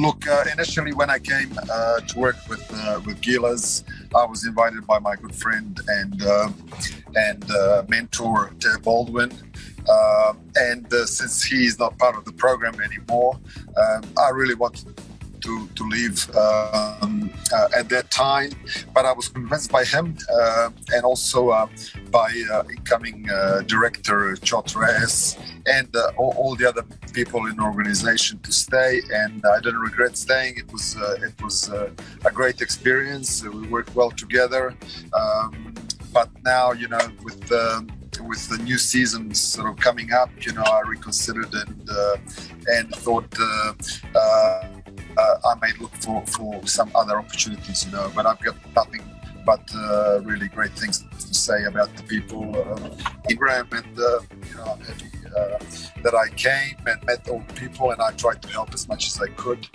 Look, uh, initially when I came uh, to work with uh, with Gilas, I was invited by my good friend and uh, and uh, mentor Tab Baldwin. Uh, and since he is not part of the program anymore, um, I really wanted to, to leave um, uh, at that time. But I was convinced by him uh, and also uh, by uh, incoming director Chot Reyes and all, all, the other people in the organization to stay. And I didn't regret staying. It was it was a great experience. We worked well together. Um, but now, you know, with the with the new season sort of coming up, you know, I reconsidered and uh, and thought uh, uh, uh, I may look for, for some other opportunities, you know. But I've got nothing but uh, really great things to say about the people uh, in Graham, and uh, you know, uh, that I came and met all the people, and I tried to help as much as I could.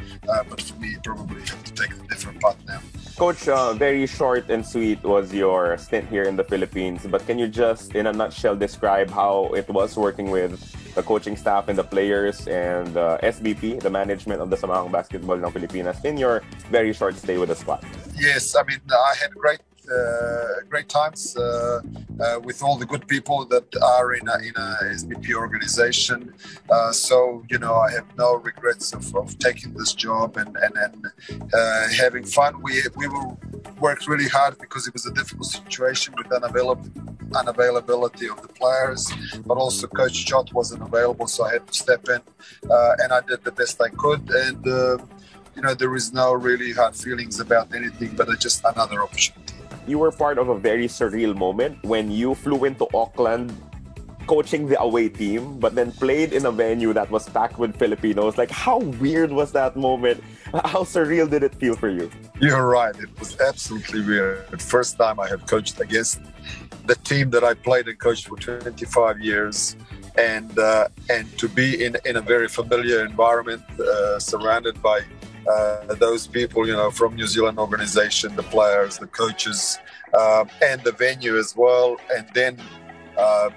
But for me, probably have to take a different path now. Coach, uh, very short and sweet was your stint here in the Philippines, but can you just, in a nutshell, describe how it was working with the coaching staff and the players and the SBP, the management of the Samahang Basketball ng Pilipinas, in your very short stay with the squad? Yes, I mean, I had great uh, great times uh, uh, with all the good people that are in a, in a SBP organization. Uh, so, you know, I have no regrets of, of taking this job and, and, and uh, having fun. We, we will really hard because it was a difficult situation with unavailable, unavailability of the players, but also Coach Chot wasn't available, so I had to step in uh, and I did the best I could. And, you know, there is no really hard feelings about anything, but it's just another opportunity you were part of a very surreal moment when you flew into Auckland coaching the away team, but then played in a venue that was packed with Filipinos. Like, how weird was that moment? How surreal did it feel for you? You're right. It was absolutely weird. The first time I have coached against the team that I played and coached for 25 years. And uh, and to be in, in a very familiar environment, uh, surrounded by uh, those people, you know, from New Zealand organization, the players, the coaches, uh, and the venue as well. And then uh,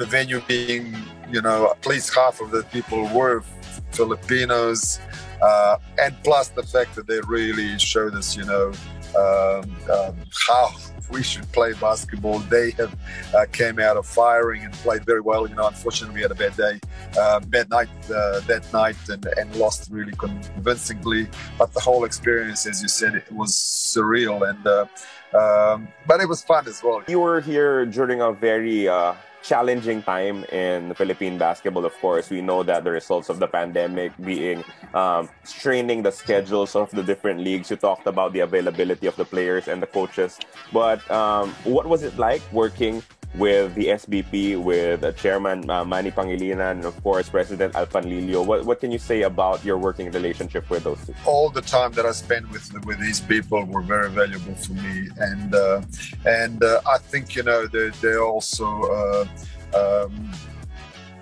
the venue being, you know, at least half of the people were Filipinos, uh, and plus the fact that they really showed us, you know, um, um, how we should play basketball. They have uh, came out of firing and played very well. You know, unfortunately, we had a bad day, uh, bad night uh, that night, and, and lost really convincingly. But the whole experience, as you said, it was surreal and. Uh, um, but it was fun as well. You were here during a very uh, challenging time in Philippine basketball, of course. We know that the results of the pandemic being um, straining the schedules of the different leagues. You talked about the availability of the players and the coaches. But um, what was it like working with the SBP, with uh, Chairman uh, Manny Pangilinan, and of course President Al Panlilio. What, what can you say about your working relationship with those two? All the time that I spent with with these people were very valuable for me, and uh, and uh, I think you know they they also. Uh, um,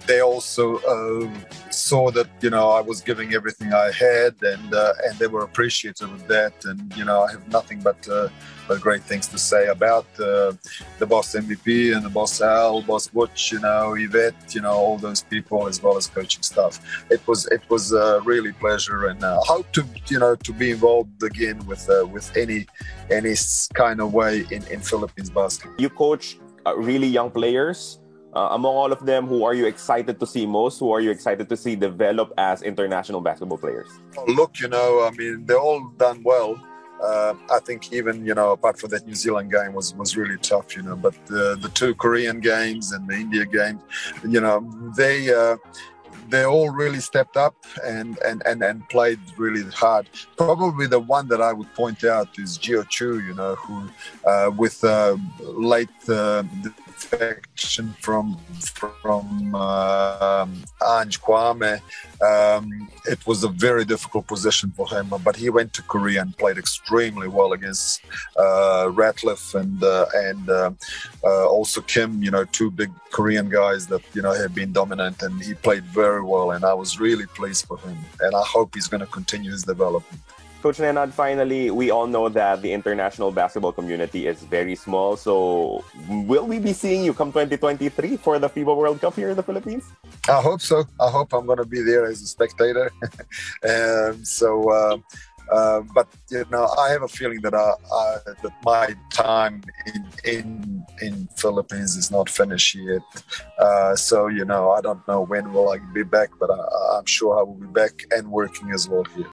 they also uh, saw that you know I was giving everything I had, and uh, and they were appreciative of that. And you know I have nothing but uh, but great things to say about uh, the boss MVP and the boss Al, boss Butch, you know Yvette, you know all those people as well as coaching staff. It was it was a really pleasure, and uh, hope to you know to be involved again with uh, with any any kind of way in in Philippines basketball. You coach really young players uh, among all of them, who are you excited to see most? Who are you excited to see develop as international basketball players? Look, you know, I mean, they're all done well. Uh, I think even you know, apart from that New Zealand game was was really tough, you know. But the the two Korean games and the India game, you know, they. They all really stepped up and, and, and, and played really hard. Probably the one that I would point out is Geo Chiu, you know, who uh, with uh, late uh, defection from from uh, Ange Kouame. Um, it was a very difficult position for him, but he went to Korea and played extremely well against uh, Ratliffe and uh, and uh, uh, also Kim. You know, two big Korean guys that you know have been dominant, and he played very well. And I was really pleased for him, and I hope he's going to continue his development. Coach Nenad, finally, we all know that the international basketball community is very small. So, will we be seeing you come 2023 for the FIBA World Cup here in the Philippines? I hope so. I hope I'm going to be there as a spectator. and so, uh, uh, but you know, I have a feeling that I, I, that my time in in in Philippines is not finished yet. Uh, so you know, I don't know when will I be back, but I, I'm sure I will be back and working as well here.